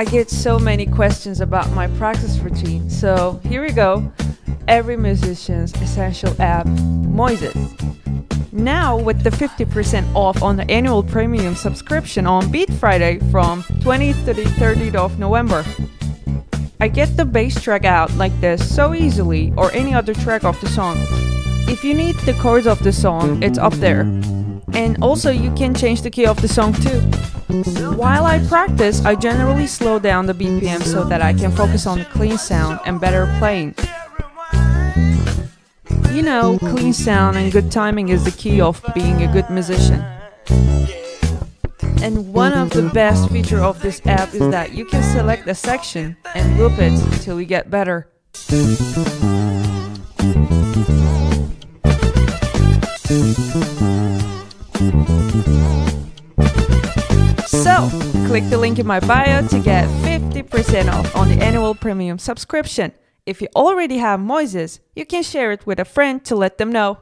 I get so many questions about my practice routine, so here we go. Every musician's essential app, Moises. Now, with the 50% off on the annual premium subscription on Beat Friday from 20th to the 30th of November. I get the bass track out like this so easily, or any other track of the song. If you need the chords of the song, it's up there. And also, you can change the key of the song too. While I practice, I generally slow down the BPM so that I can focus on the clean sound and better playing. You know, clean sound and good timing is the key of being a good musician. And one of the best features of this app is that you can select a section and loop it till you get better. So, click the link in my bio to get 50% off on the annual premium subscription. If you already have Moises, you can share it with a friend to let them know.